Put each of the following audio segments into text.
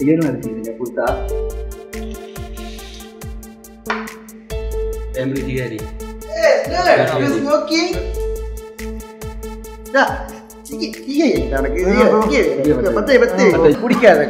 திடீர்னு இருக்கு நீங்கள் கொடுத்தா ஃபேமிலி ஜிகாரி பிடிக்காத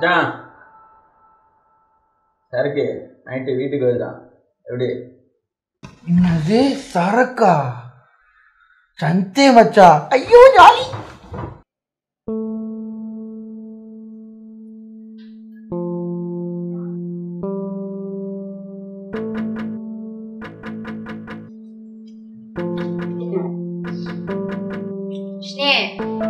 மச்சான். சரக்கு நைட்டு வீட்டுக்கு வருதான். எப்படி? என்னது சரக்கா? சந்தே மச்சா. ஐயோ ஜாலி. Schnee.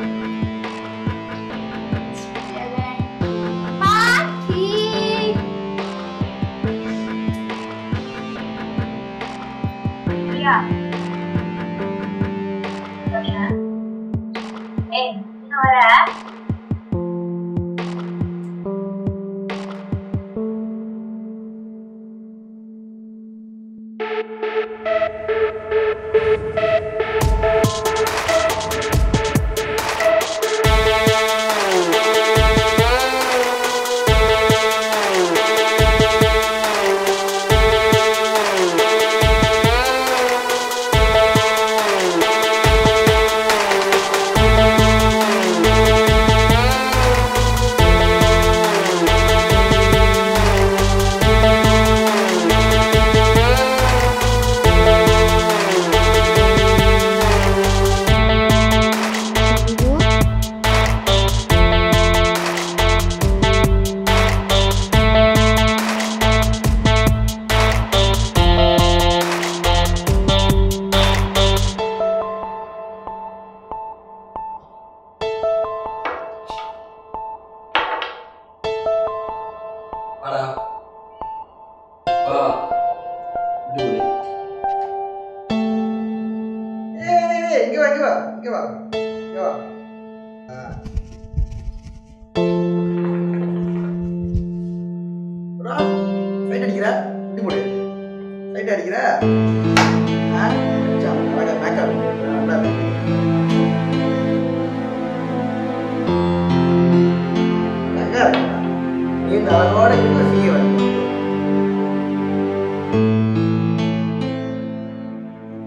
இங்க வா இங்க வா இங்க வா சைட் அடிக்கிற? இப்படி போடு சைட் அடிக்கிற? ஆ? மச்சான் அழகா மேக்கப் நல்லா இருக்கு அழகா இருக்கு நீ இந்த அழகோட இன்னும் செய்ய வேண்டும்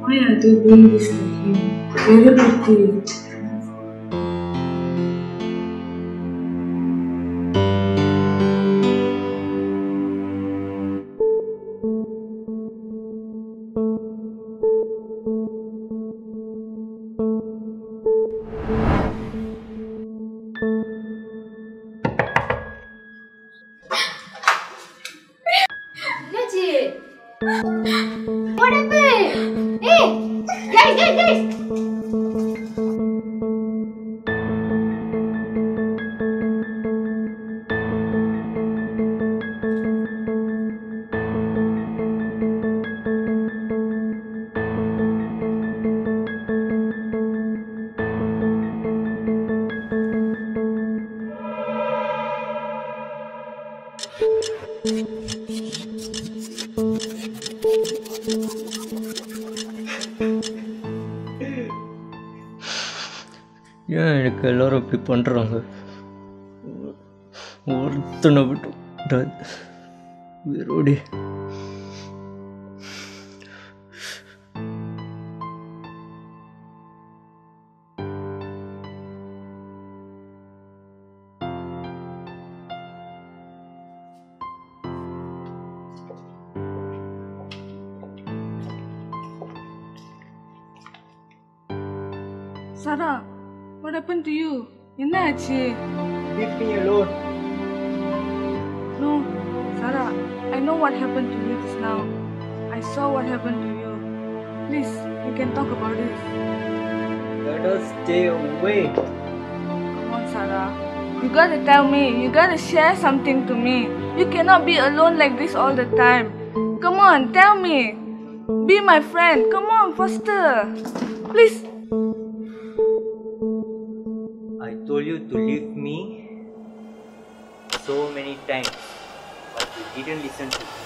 Why are they doing this with you? 姐姐。ஏன் எனக்கு எல்லோரும் இப்படி பண்ணுறாங்க ஒருத்தனை விட்டு விடாது. வேரோடி Sarah, What happened to you? Ennachi? Leave me alone. No, Sarah, I know what happened to you just now. I saw what happened to you. Please, we can talk about this. Let us stay away. Come on, Sarah. You gotta tell me. You gotta share something to me. You cannot be alone like this all the time. Come on, tell me. Be my friend. Come on, faster. Please. Told you to leave me so many times, but you didn't listen to me.